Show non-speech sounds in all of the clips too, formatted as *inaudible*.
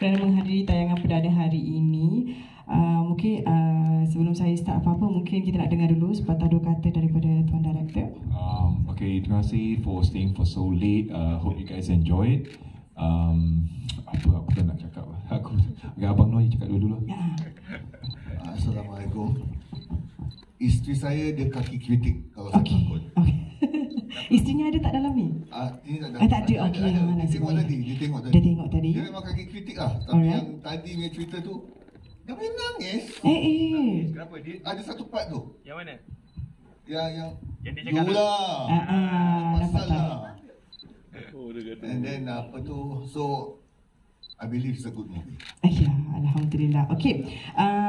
kerana menghadiri tayangan perdana hari ini. Uh, mungkin uh, sebelum saya start apa-apa, mungkin kita nak dengar dulu sepatah dua kata daripada Tuan Director. Um, okay, terima kasih for staying for so late. Uh, hope you guys enjoy it. Um, apa aku tak nak cakap *laughs* Aku agak abang Noi cakap dulu dulu. Ya. Assalamualaikum. Isteri saya dia kaki kritik kalau saya Okey. takut. Okey. Isterinya ada tak dalam ni? Ah, ini tak ada. Ah, tak ada. Okey, ada. mana Dia tengok semuanya? tadi, dia tengok tadi. Dia tengok tadi. Dia memang kaki kritik lah. Tapi Alright. yang tadi punya cerita tu, dia boleh nangis. Eh, eh. Kenapa dia? Ada satu part tu. Yang mana? Yang yang Yang dia cakap tu. Yola. Ah, ah, Pasal tak? lah. And then apa tu, so I believe it's a good movie. Ya, Alhamdulillah. Okey,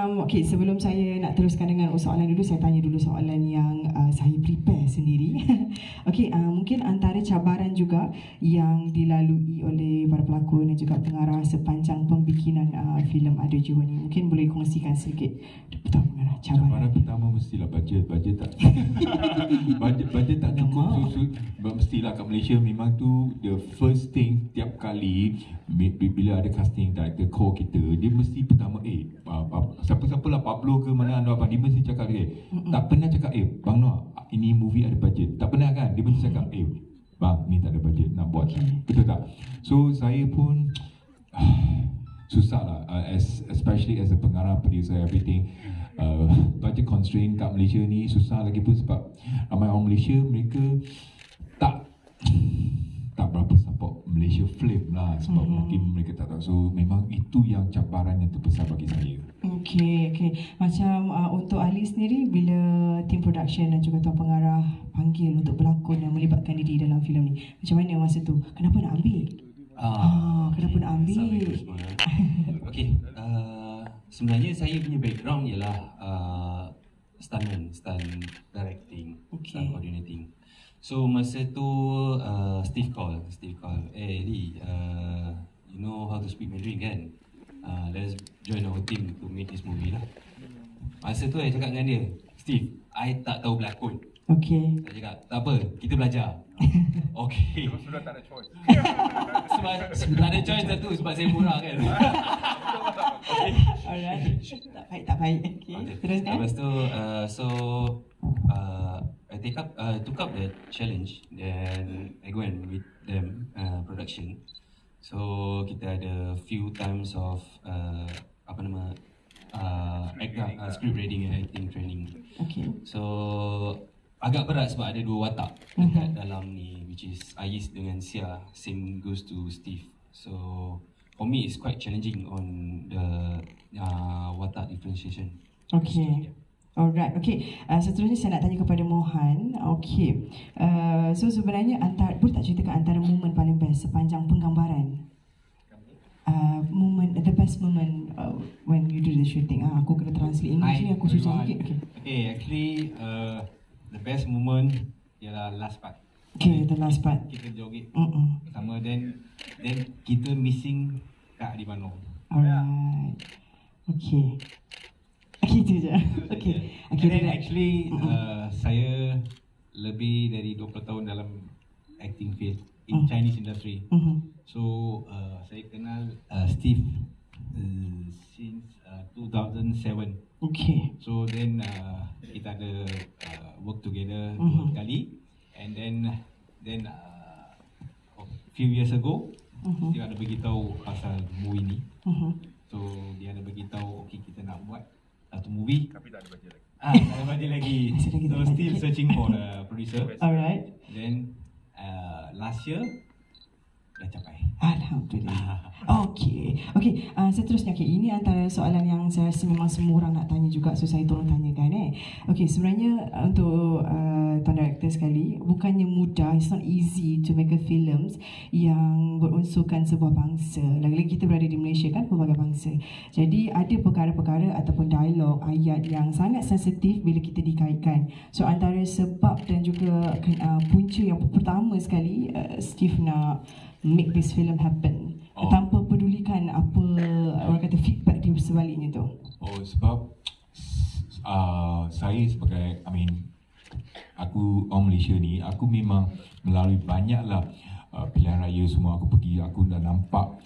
um, okay, sebelum saya nak teruskan dengan soalan dulu, saya tanya dulu soalan yang uh, saya prepare sendiri. *laughs* Okey, uh, mungkin antara cabaran juga yang dilalui oleh para pelakon dan juga pengarah sepanjang pembikinan uh, filem Ada Jiwa ni. Mungkin boleh kongsikan sedikit Betul pengarah Cabaran cabaran. pertama mestilah budget, budget tak *laughs* budget budget tak cukup susu mestilah kat Malaysia memang tu the first thing tiap kali bi- bi- bila ada casting director core kita dia mesti pertama eh pa- siapa-siapa lah Pablo ke mana anda apa dia mesti cakap eh tak pernah cakap eh bang Noah ini movie ada budget. Tak pernah kan? Dia mesti cakap eh bang ni tak ada budget nak buat. Betul tak? So saya pun *sighs* susah lah uh, as, especially as a pengarah producer everything. Uh, budget constraint kat Malaysia ni susah lagi pun sebab ramai orang Malaysia mereka tak tak berapa support Malaysia film lah sebab Mhm. mungkin mereka tak tahu so memang itu yang cabaran yang terbesar bagi saya Okey, okey. Macam uh, untuk Ali sendiri bila tim production dan juga tuan pengarah panggil untuk berlakon dan melibatkan diri dalam filem ni. Macam mana masa tu? Kenapa nak ambil? Ah, kenapa nak ambil? Semua. *laughs* Okey, uh, sebenarnya saya punya background ialah uh, stuntman, stunt directing, Okey. stunt coordinating. So masa tu uh, Steve call, Steve call, eh Lee, uh, you know how to speak Mandarin kan? Uh, let's join our team to make this movie lah. Masa tu saya cakap dengan dia, Steve, I tak tahu berlakon. Okey. Saya cakap, tak apa, kita belajar. *laughs* Okey. Sudah tak ada choice. *laughs* sebab tak ada choice satu sebab saya murah kan. *laughs* Alright. tak baik, tak baik. Okey. Okay. Teruskan. Lepas tu uh, so uh, take up uh, took up the challenge then I go and meet them uh, production. So kita ada few times of uh, apa nama uh, act, uh, script reading and acting training. Okey. So agak berat sebab ada dua watak dekat dalam ni which is Ais dengan Sia same goes to Steve. So for me it's quite challenging on the uh, watak differentiation. Okey. Alright, okay. Uh, seterusnya saya nak tanya kepada Mohan. Okay. Uh, so sebenarnya antara, boleh tak ceritakan antara momen paling best sepanjang penggambaran? Uh, moment, the best moment uh, when you do the shooting. Ah, aku kena translate English ni, aku susah sikit. Okay. Okay, actually uh, the best moment ialah last part. Okay, the last part. Kita joget Mm-mm. sama then then kita missing Kak Adi Bano. Alright. Okay. *laughs* Okay, je. Okay. Okay, And then actually uh, saya lebih dari 20 tahun dalam acting field in Mm. Chinese industry. Mhm. So uh, saya kenal uh, Steve uh, since uh, 2007. Okay. So then uh, kita ada uh, work together Mhm. dua kali and then then uh, a few years ago Mhm. dia ada beritahu pasal movie ni. Mhm. So dia ada beritahu okay kita nak buat satu movie. Tapi tak ada bajet lagi. Ah, tak ada budget *laughs* lagi. So still budget. searching for the producer. Alright. Then uh, last year dah capai. Alhamdulillah. *laughs* Okey. Okey, uh, seterusnya okey, ini antara soalan yang saya rasa memang semua orang nak tanya juga so saya tolong tanyakan eh. Okey, sebenarnya uh, untuk uh, tuan director sekali, bukannya mudah, it's not easy to make a films yang berunsurkan sebuah bangsa. Lagi-lagi kita berada di Malaysia kan pelbagai bangsa. Jadi ada perkara-perkara ataupun dialog, ayat yang sangat sensitif bila kita dikaitkan. So antara sebab dan juga uh, punca yang pertama sekali uh, Steve nak make this film happen oh. Tanpa pedulikan apa orang kata feedback di sebaliknya tu. Oh sebab uh, saya sebagai I mean aku orang Malaysia ni aku memang melalui banyak lah uh, pilihan raya semua aku pergi aku dah nampak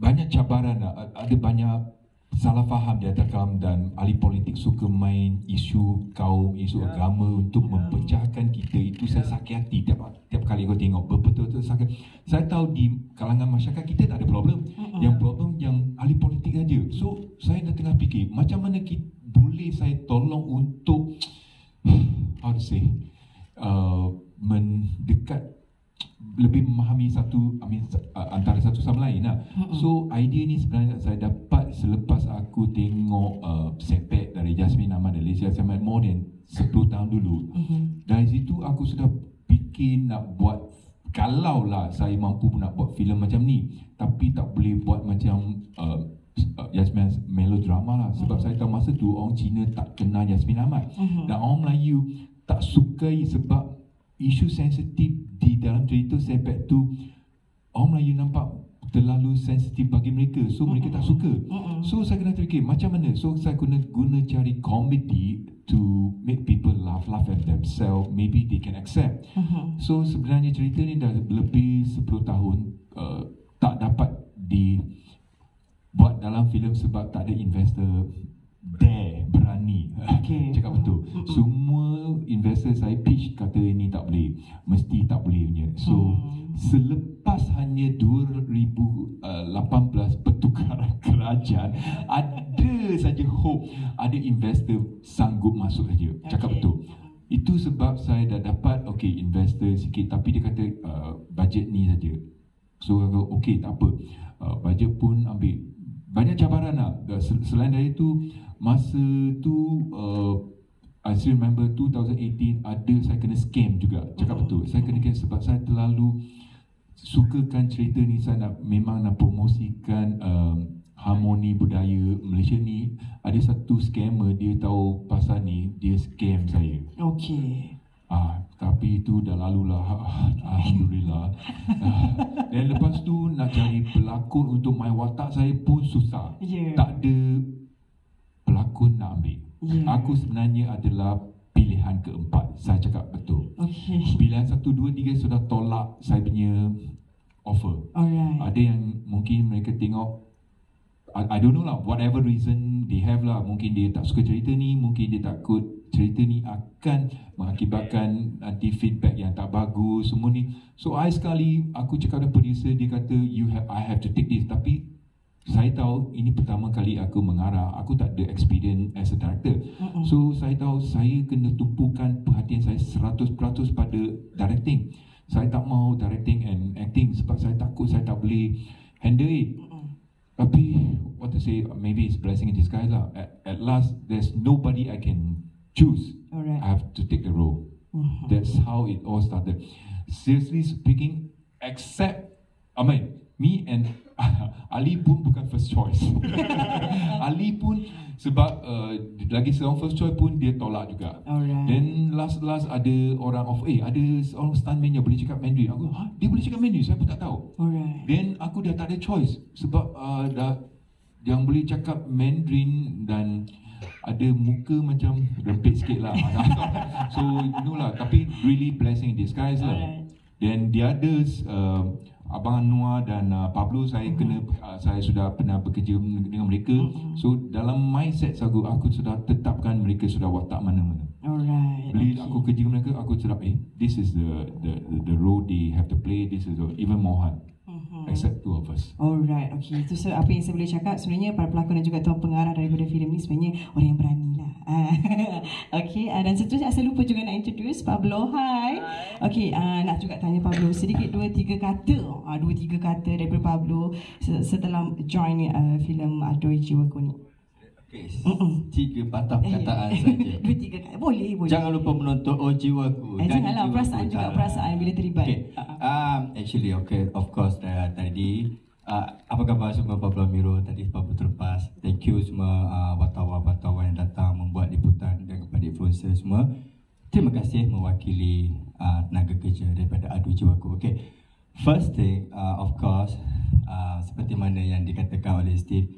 banyak cabaran. Ada banyak salah faham di kaum dan ahli politik suka main isu kaum, isu Ya. agama untuk mempecahkan kita. Itu saya sakit hati tiap, tiap kali kau tengok. Betul-betul sakit. Saya tahu di kalangan masyarakat kita tak ada problem. Yang problem yang ahli politik saja. So, saya dah tengah fikir macam mana kita, boleh saya tolong untuk how to say uh, mendekat lebih memahami satu I mean, uh, antara satu sama lain lah. So idea ni sebenarnya saya dapat selepas aku tengok uh, sepek dari Jasmine Ahmad dan Alicia Ahmad more than 10 tahun dulu. Dari situ aku sudah fikir nak buat kalau lah saya mampu nak buat filem macam ni. Tapi tak boleh buat macam uh, uh, Yasmin melodrama lah. Sebab saya tahu masa tu orang Cina tak kenal Yasmin Ahmad. Dan orang Melayu tak sukai sebab isu sensitif di dalam cerita sepek tu orang Melayu nampak terlalu sensitif bagi mereka. So mereka tak suka. So saya kena terfikir macam mana? So saya guna guna cari komedi to make people laugh laugh at themselves. Maybe they can accept. So sebenarnya cerita ni dah lebih 10 tahun uh, tak dapat di buat dalam filem sebab tak ada investor dare berani. Okay. *laughs* cakap betul. Semua investor saya pitch kata ini tapi itu dah lalu lah. Alhamdulillah. Ah, *laughs* dan lepas tu nak cari pelakon untuk main watak saya pun susah. Ya. Tak ada pelakon nak ambil. Ya. Aku sebenarnya adalah pilihan keempat. Saya cakap betul. Okay. Pilihan satu, dua, tiga sudah tolak saya punya offer. Alright. Ada yang mungkin mereka tengok I, I don't know lah whatever reason they have lah mungkin dia tak suka cerita ni mungkin dia takut cerita ni akan mengakibatkan nanti feedback yang tak bagus semua ni. So I sekali aku cakap dengan producer dia kata you have I have to take this. Tapi saya tahu ini pertama kali aku mengarah. Aku tak ada experience as a director. So saya tahu saya kena tumpukan perhatian saya 100% pada directing. Saya tak mau directing and acting sebab saya takut saya tak boleh handle it. Tapi what to say maybe it's blessing in disguise lah. At, at last there's nobody I can choose Alright. I have to take the role that's how it all started seriously speaking except I mean me and *laughs* Ali pun bukan first choice *laughs* Ali pun sebab uh, lagi seorang first choice pun dia tolak juga Alright. Then last last ada orang of eh ada seorang stuntman yang boleh cakap Mandarin. Aku ha dia boleh cakap Mandarin saya pun tak tahu. Alright. Then aku dah tak ada choice sebab uh, dah yang boleh cakap Mandarin dan ada muka macam rempit sikit lah *laughs* So you know lah Tapi really blessing in disguise lah Alright. Then the others uh, Abang Anwar dan uh, Pablo Saya kena uh, Saya sudah pernah bekerja dengan mereka So dalam mindset aku Aku sudah tetapkan mereka sudah watak mana-mana Alright. bila aku kerja dengan mereka, aku cakap, eh, this is the the the, the role they have to play. This is the, even more hard. Except two of us. Alright, okay. Itu so, apa yang saya boleh cakap sebenarnya para pelakon dan juga tuan pengarah daripada filem ni sebenarnya orang yang berani lah. *laughs* okay, uh, dan seterusnya saya lupa juga nak introduce Pablo. Hai. Okay, uh, nak juga tanya Pablo sedikit dua tiga kata, uh, dua tiga kata daripada Pablo se- setelah join uh, filem Adoi Jiwaku ni. Mm-mm. tiga patah perkataan saja. *laughs* dua tiga kata. Boleh, boleh. Jangan lupa menonton Oh Jiwaku. Eh, janganlah Jiwaku perasaan juga Utara. perasaan bila terlibat. Okay. Ah, Um, actually, okay, of course, uh, tadi uh, apa khabar semua Pablo Miro tadi Pablo terlepas. Thank you semua uh, wartawan-wartawan yang datang membuat liputan dan kepada influencer semua. Terima kasih mewakili uh, tenaga kerja daripada Adu Jiwaku. Okay. First thing, uh, of course, uh, seperti mana yang dikatakan oleh Steve,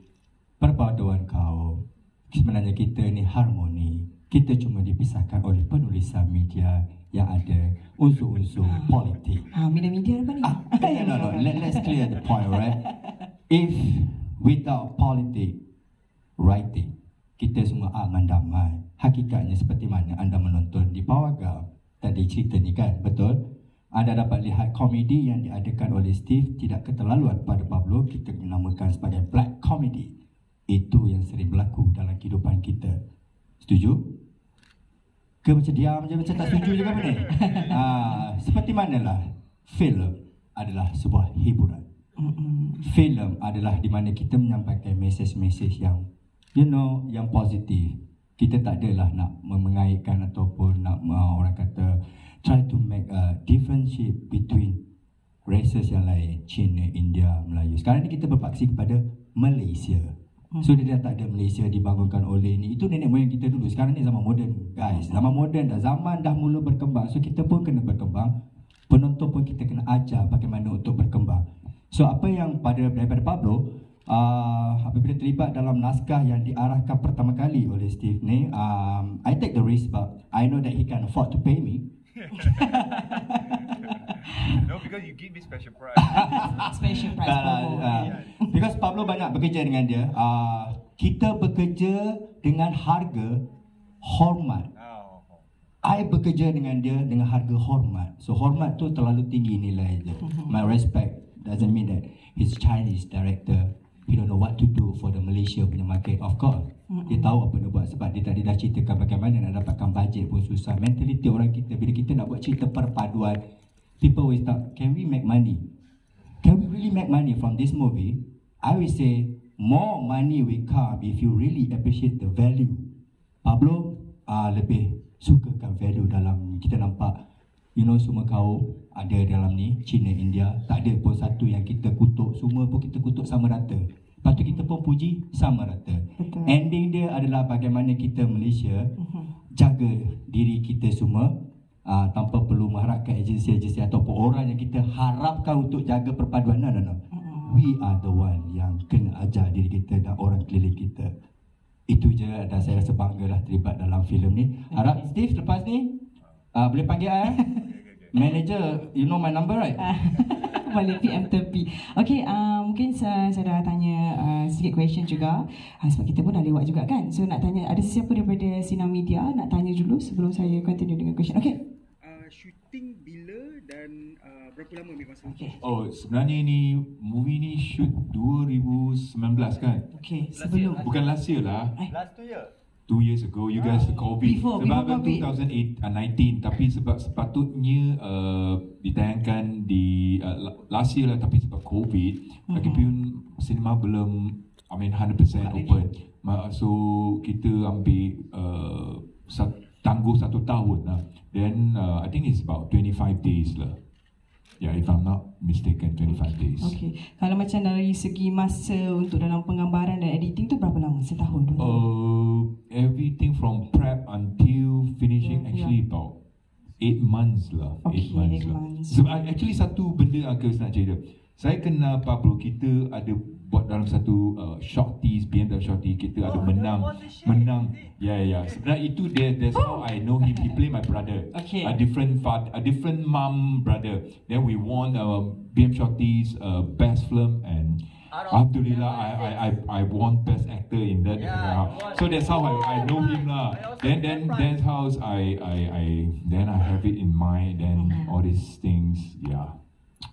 perpaduan kau sebenarnya kita ni harmoni kita cuma dipisahkan oleh penulisan media yang ada unsur-unsur politik Ha, media-media apa ni? ah, no, no, no. Let, let's clear the point right if without politik, writing, kita semua aman damai. Hakikatnya seperti mana anda menonton di Pawaga tadi cerita ni kan, betul? Anda dapat lihat komedi yang diadakan oleh Steve tidak keterlaluan pada Pablo kita menamakan sebagai black comedy. Itu yang sering berlaku dalam kehidupan kita. Setuju? Ke macam diam je macam tak setuju je kan ni? ha, *laughs* seperti manalah filem adalah sebuah hiburan. Filem adalah di mana kita menyampaikan mesej-mesej yang you know yang positif. Kita tak adalah nak mengaitkan ataupun nak uh, orang kata try to make a differentiate between races yang lain, China, India, Melayu. Sekarang ni kita berpaksi kepada Malaysia. So dia dah tak ada Malaysia dibangunkan oleh ni. Itu nenek moyang kita dulu. Sekarang ni zaman moden, guys. Zaman moden dah. Zaman dah mula berkembang. So kita pun kena berkembang. Penonton pun kita kena ajar bagaimana untuk berkembang. So apa yang pada daripada Pablo, uh, apabila terlibat dalam naskah yang diarahkan pertama kali oleh Steve ni, um, I take the risk but I know that he can afford to pay me. *laughs* because you give me special prize. *laughs* Special prize Tak lah, promo. uh, because Pablo banyak bekerja dengan dia. Uh, kita bekerja dengan harga hormat. oh. I bekerja dengan dia dengan harga hormat. So hormat tu terlalu tinggi nilai dia. My respect doesn't mean that he's Chinese director. He don't know what to do for the Malaysia punya market. Of course, dia tahu apa dia buat sebab dia tadi dah ceritakan bagaimana nak dapatkan bajet pun susah. Mentality orang kita bila kita nak buat cerita perpaduan, people always talk, can we make money? Can we really make money from this movie? I will say more money will come if you really appreciate the value. Pablo uh, lebih sukakan value dalam kita nampak you know semua kaum ada dalam ni China India tak ada pun satu yang kita kutuk semua pun kita kutuk sama rata lepas tu kita pun puji sama rata Betul. ending dia adalah bagaimana kita Malaysia jaga diri kita semua uh, tanpa perlu mengharapkan agensi-agensi ataupun orang yang kita harapkan untuk jaga perpaduan no, no, no. we are the one yang kena ajar diri kita dan orang keliling kita itu je dan saya rasa bangga lah terlibat dalam filem ni harap Steve lepas ni uh, boleh panggil I eh? *laughs* manager you know my number right *laughs* Boleh PM tepi. Okay, uh, mungkin saya, saya dah tanya uh, sedikit question juga. Uh, sebab kita pun dah lewat juga kan. So nak tanya, ada sesiapa daripada Sinar Media nak tanya dulu sebelum saya continue dengan question. Okay. Shooting bila dan uh, berapa lama ambil masa? Okay. Oh, sebenarnya ni movie ni shoot 2019 kan? Okay, sebelum. Bukan last year lah. Last two year. Two years ago, you guys COVID. Before- sebab before COVID. 2008, uh, 19, tapi sebab sepatutnya uh, ditayangkan di uh, la- last year lah, tapi sebab COVID, mm-hmm. lagipun cinema belum, I mean 100% open. So kita ambil uh, sat, tangguh satu tahun lah. Then uh, I think it's about 25 days lah. Yeah, if I'm not mistaken, 25 days. Okay. Kalau macam dari segi masa untuk dalam penggambaran dan editing tu berapa lama? Setahun? Uh, everything from prep until finishing Yeah, actually about eight months lah. Okay, eight months eight lah. months. So, I- actually satu benda Uncle nak cerita. Saya kenal Pablo, kita ada buat dalam satu uh, shorties, BMW shorty, kita ada menang, menang. Ya, yeah, ya. Yeah. Sebenarnya itu dia, that's how I know him. He play my brother. Okay. A different father, a different mom brother. Then we won uh, BM shorties uh, best film and Alhamdulillah, I, I I I won best actor in that. Yeah, uh, so that's how I, I know him lah. Then then then how I I I then I have it in mind. Then all these things, yeah.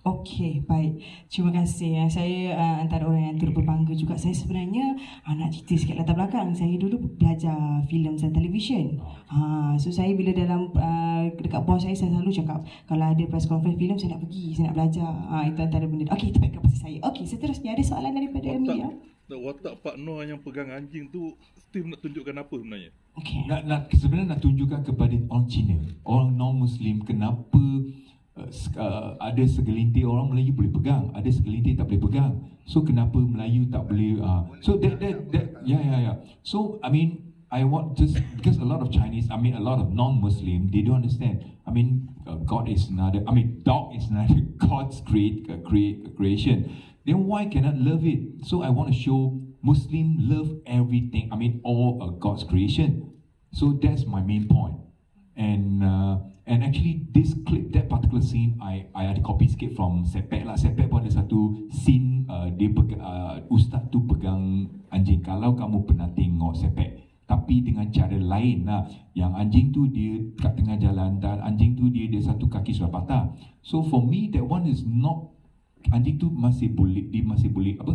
Okey, baik. Terima kasih. ya. Saya uh, antara orang yang turut berbangga juga. Saya sebenarnya uh, nak cerita sikit latar belakang. Saya dulu belajar filem dan televisyen. Ha, so saya bila dalam uh, dekat bos saya saya selalu cakap kalau ada press conference filem saya nak pergi, saya nak belajar. Ha, itu antara benda. Okey, itu baik pasal saya. Okey, seterusnya ada soalan daripada media. Watak, watak Pak Noah yang pegang anjing tu Steve nak tunjukkan apa sebenarnya? Okey. Nak, nak sebenarnya nak tunjukkan kepada orang Cina, orang non-Muslim kenapa uh, se- uh, ada segelintir orang Melayu boleh pegang, ada segelintir tak boleh pegang. So kenapa Melayu tak boleh? Uh, so that that that yeah yeah yeah. So I mean I want just because a lot of Chinese, I mean a lot of non-Muslim, they don't understand. I mean uh, God is another. I mean dog is another *laughs* God's create uh, create creation. Then why cannot love it? So I want to show Muslim love everything. I mean all uh, God's creation. So that's my main point. And uh, and actually this clip, that particular scene, I I ada copy sikit from Sepek lah. Sepek pun ada satu scene uh, dia pegang, uh, ustaz tu pegang anjing. Kalau kamu pernah tengok sepek tapi dengan cara lain lah. Yang anjing tu dia kat tengah jalan dan anjing tu dia dia satu kaki sudah patah. So for me that one is not anjing tu masih boleh dia masih boleh apa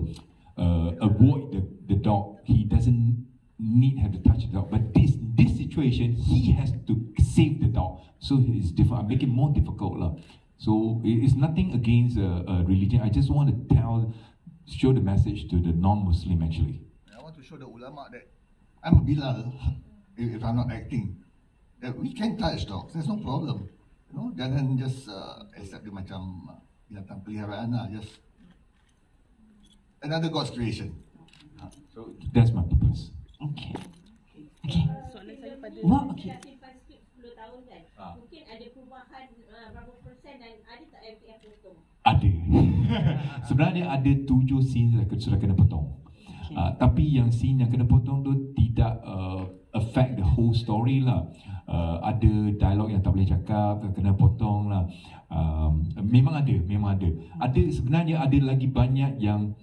uh, avoid the the dog. He doesn't need have to touch the dog but this this situation he has to save the dog so it's different I make it more difficult lah so it is nothing against a, a religion I just want to tell show the message to the non-Muslim actually I want to show the ulama that I'm a Bilal *laughs* if, if I'm not acting. That we can touch dogs. There's no problem. You know, jangan just uh, accept dia macam uh, binatang peliharaan lah. Just another God's creation. so that's my purpose Okay. Okay. Soalan saya pada Wah, okay. Dah simpan skrip 10 tahun kan. Ah. Mungkin ada perubahan uh, berapa persen dan ada tak MPF potong? ada *laughs* sebenarnya ada tujuh scene yang sudah kena potong Okay. Uh, tapi yang scene yang kena potong tu tidak uh, affect the whole story lah. Uh, ada dialog yang tak boleh cakap, kena potong lah. Um, memang ada, memang ada. Ada sebenarnya ada lagi banyak yang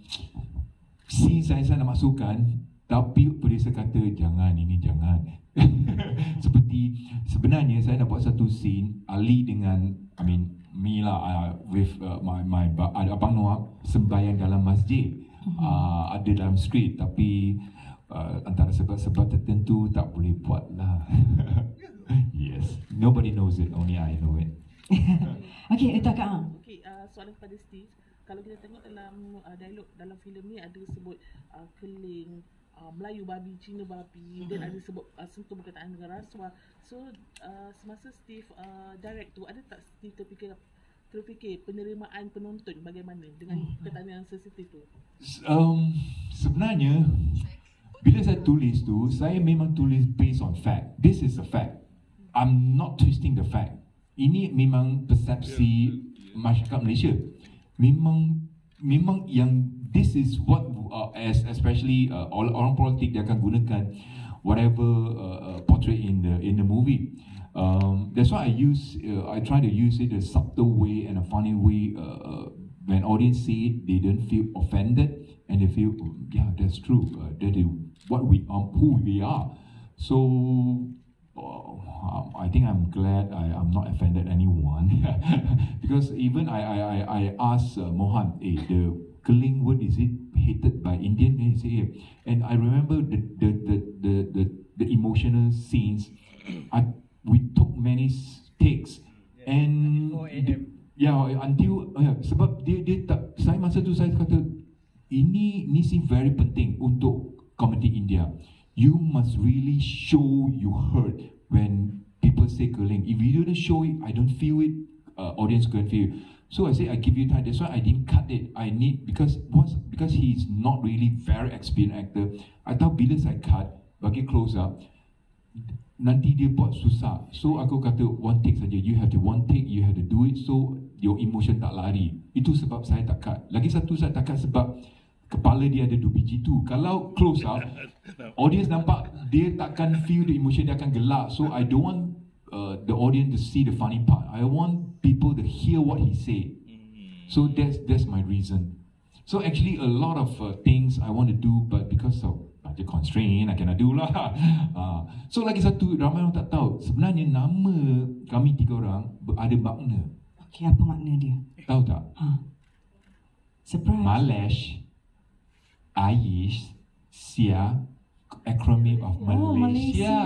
scene saya saya nak masukkan tapi producer kata jangan ini jangan. *laughs* Seperti sebenarnya saya nak buat satu scene Ali dengan I mean me lah uh, with uh, my my ada abang Noah sembahyang dalam masjid uh, ada dalam skrip tapi uh, antara sebab-sebab tertentu tak boleh buat lah. *laughs* yes, nobody knows it, only I know it. *laughs* okay, itu Kak Ang. Okey, uh, soalan kepada Steve. Kalau kita tengok dalam uh, dialog dalam filem ni ada sebut uh, keling, uh, Melayu babi, Cina babi, dan ada sebut uh, sentuh perkataan negara rasuah. So uh, semasa Steve uh, direct tu ada tak Steve terfikir terfikir penerimaan penonton bagaimana dengan perkataan yang sensitif tu? Um, sebenarnya bila saya tulis tu, saya memang tulis based on fact. This is a fact. I'm not twisting the fact. Ini memang persepsi masyarakat Malaysia. Memang memang yang this is what uh, as especially uh, orang politik dia akan gunakan whatever uh, uh, portrait in the in the movie. Um, that's why I use uh, I try to use it a subtle way and a funny way. Uh, uh, when audience see it, they don't feel offended and they feel "Oh, yeah that's true. Uh, that is what we um, who we are. So uh, um, I think I'm glad I, I'm not offended anyone *laughs* because even I I I, I asked uh, Mohan, hey, the Keling word is it hated by Indian? And he said, yeah. And I remember the the the the the, the emotional scenes. I we took many takes and the, yeah until uh, sebab dia dia tak saya masa tu saya kata ini ni scene very penting untuk comedy India. You must really show you heard when people say Keling. If you don't show it, I don't feel it. Uh, audience can feel. it. So I say I give you time. That's why I didn't cut it. I need because what's because he's not really very experienced actor. I tahu bila saya cut bagi close up nanti dia buat susah. So aku kata one take saja. You have to one take, you have to do it so your emotion tak lari. Itu sebab saya tak cut. Lagi satu saya tak cut sebab kepala dia ada dua biji tu. Kalau close up, *laughs* audience nampak dia takkan feel the emotion dia akan gelak. So I don't want uh, the audience to see the funny part. I want people to hear what he say. So that's that's my reason. So actually a lot of uh, things I want to do but because of budget constraint I cannot do lah. *laughs* Uh, so lagi satu ramai orang tak tahu sebenarnya nama kami tiga orang ada makna. Okay, apa makna dia? Tahu tak? Ha. Surprise. Malesh, Aish, Sia, acronym of Oh, Malaysia. Malaysia.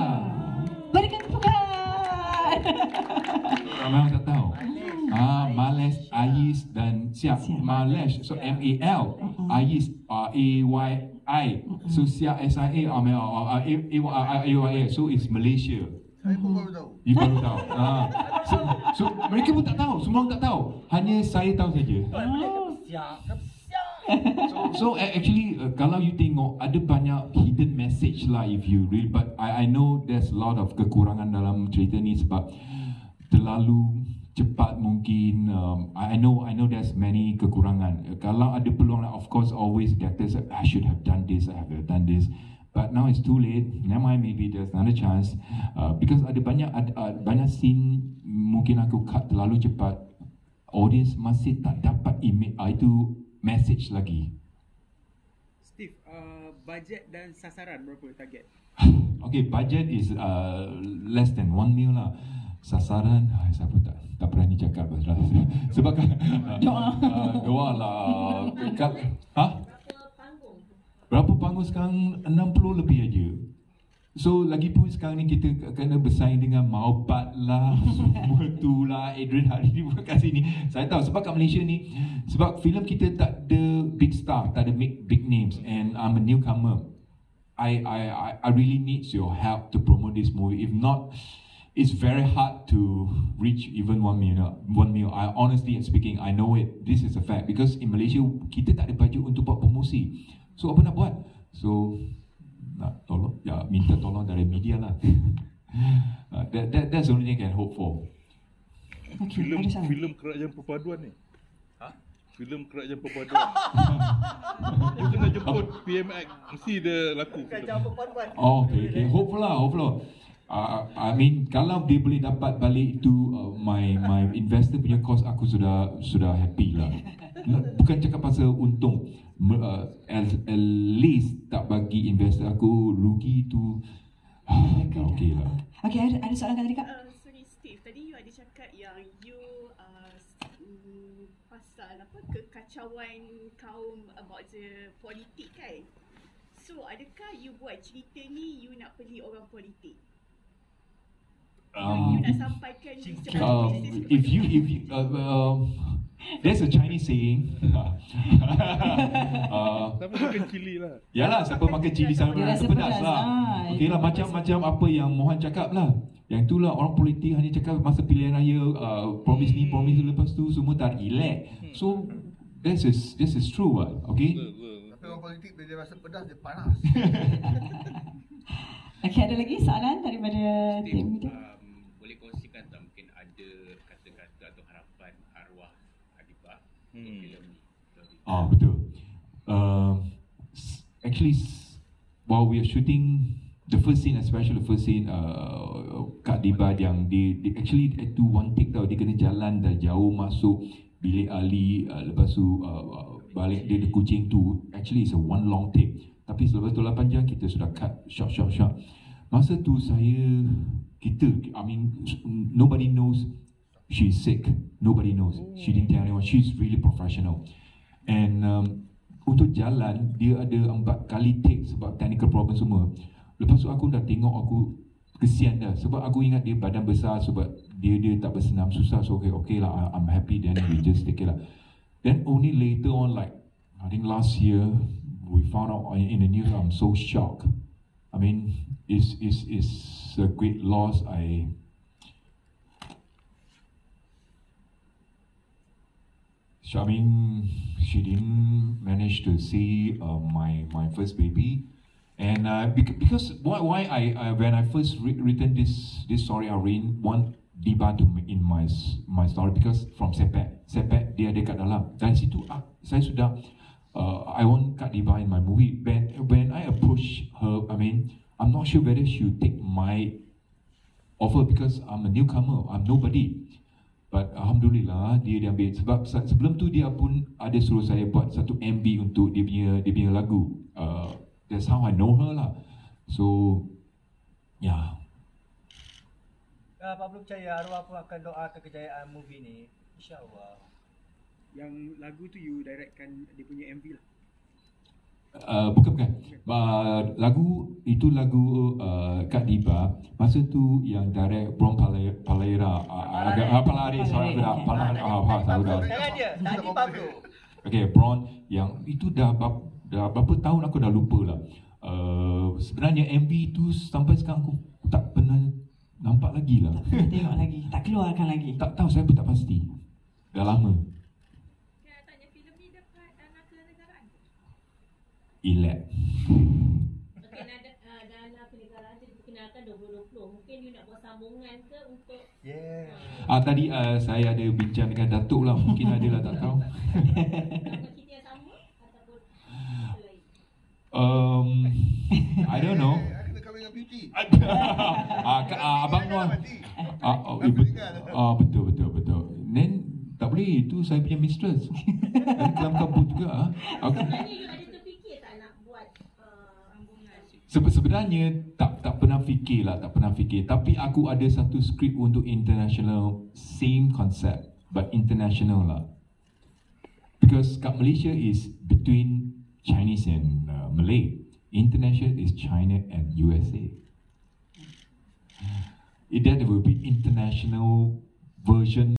Berikan tepukan. Ramai orang tak tahu. Ah, Malesh, Ais Siap. Malesh, so M A L. Ais, uh, A Y I. So Siap S I A, um, uh, uh, A Y A. So it's Malaysia. Saya pun baru tahu. You baru tahu. Ah. So, so mereka pun tak tahu, semua orang tak tahu. Hanya saya tahu saja. So, so a- actually uh, kalau you tengok ada banyak hidden message lah if you read but I I know there's a lot of kekurangan dalam cerita ni sebab terlalu cepat mungkin um, I I know I know there's many kekurangan. Uh, kalau ada peluang lah of course always the actors say, I should have done this, I have done this. But now it's too late. Never mind, maybe there's another chance. Uh, because ada banyak ada, uh, banyak scene mungkin aku cut terlalu cepat. Audience masih tak dapat image uh, itu message lagi. Steve, uh, budget dan sasaran berapa target? *laughs* Okay, budget is uh, less than 1 mil lah. Sasaran, ay, saya pun tak, tak berani cakap pasal *laughs* sebab kan Doa. uh, *laughs* doa lah. Kat, ha? Berapa panggung sekarang? 60 lebih aja. So lagi pun sekarang ni kita kena bersaing dengan Maubat lah *laughs* Semua tu lah Adrian hari ni bukan kat sini Saya tahu sebab kat Malaysia ni Sebab filem kita tak ada big star Tak ada big, big names And I'm a newcomer I, I, I, I really need your help to promote this movie If not It's very hard to reach even one million. One million. I honestly speaking, I know it. This is a fact because in Malaysia kita tak ada budget untuk buat promosi. So apa nak buat? So nak tolong, ya minta tolong dari media lah. *laughs* uh, that, that that's the only thing I can hope for. Okay, Filem salah. filem kerajaan perpaduan ni. Ha? Filem kerajaan perpaduan. *laughs* you kena jemput PMX mesti dia laku. Oh, okay, okay. Hopeful lah, hopeful lah. Uh, I mean kalau dia boleh dapat balik itu uh, my my investor punya cost aku sudah sudah happy lah. Bukan cakap pasal untung. Uh, at, at least tak bagi investor aku rugi tu. okay lah. Okay, ada, ada soalan kat tadi kak? Uh, sorry Steve, tadi you ada cakap yang you uh, mm, pasal apa kekacauan kaum about the politik kan? So adakah you buat cerita ni you nak beli orang politik? Um, uh, if you if you uh, um, there's a Chinese saying. *laughs* uh, Tapi makan cili lah. Yalah, siapa makan cili sama Dia rasa pedas lah. ah. Okey lah, macam-macam apa yang Mohan cakap lah. Yang itulah orang politik hanya cakap masa pilihan raya, uh, promise ni, promise tu, lepas tu semua tak elect. So, this is this is true lah. Okay? Tapi orang politik bila dia rasa pedas dia panas. *laughs* *laughs* Okay, ada lagi soalan daripada tim media? um, boleh kongsikan tak mungkin ada kata-kata atau harapan arwah Adibah untuk Hmm. Ah, betul. Uh, actually, while we are shooting the first scene, especially the first scene, uh, Kak Diba yang dia, dia actually itu one take tau, dia kena jalan dah jauh masuk bilik Ali, uh, lepas tu uh, uh, balik dia di kucing tu, actually it's a one long take. Tapi selepas tu 8 jam kita sudah cut shot shot shot. Masa tu saya kita I mean nobody knows she's sick. Nobody knows. She didn't tell anyone. She's really professional. And um, untuk jalan dia ada empat kali take sebab technical problem semua. Lepas tu aku dah tengok aku kesian dah sebab aku ingat dia badan besar sebab dia dia tak bersenam susah so okay okay lah I'm happy then we just take it lah. Then only later on like I think last year we found out in the news I'm so shocked. I mean it's it's it's a great loss. I So, I mean, she didn't manage to see uh, my my first baby, and uh, bec- because why why I, when I first re- written this this story, I read one Diba to in my my story because from Sepet Sepet dia ada kat dalam dan situ ah, saya sudah uh, I want Kak Diba in my movie. When when I approach her, I mean, I'm not sure whether she will take my offer because I'm a newcomer, I'm nobody. But Alhamdulillah dia diambil sebab se- sebelum tu dia pun ada suruh saya buat satu MB untuk dia punya dia punya lagu. Uh, that's how I know her lah. So yeah. Uh, Pablo percaya arwah aku akan doakan kejayaan movie ni. InsyaAllah. Yang lagu tu you directkan dia punya MV lah. Uh, bukan bukan. Uh, lagu itu lagu uh, Kak Diba masa tu yang direct Bron Palera Palera agak uh, Palari sorry aku dah Palari ah apa tahu dah. Jangan dia, tadi Pablo. Okay, Bron yang itu dah dah berapa tahun aku dah lupa lah. Uh, sebenarnya MV itu sampai sekarang aku tak pernah nampak lagi lah. Tak tengok lagi, tak keluarkan lagi. tak tahu saya pun tak pasti. Dah lama. Elak. Okey, dana, uh, dana kenegaraan tu diperkenalkan 2020. Mungkin you nak buat sambungan ke untuk Yeah. Ah tadi uh, saya ada bincang dengan Datuk lah, mungkin ada lah tak tahu. kita yang sama ataupun Um, I don't know. Beauty. *laughs* ah, ka- ah, abang Noah. Ah, oh, eh, bet- ah, betul betul betul. Then Tak boleh, itu saya punya mistress. Kelam kabut juga. ah. Aku, Sebenarnya you ada terfikir tak nak buat uh, Sebe- sebenarnya tak tak pernah fikir lah, tak pernah fikir. Tapi aku ada satu skrip untuk international, same concept, but international lah. Because kat Malaysia is between Chinese and uh, Malay. International is China and USA. It there will be international version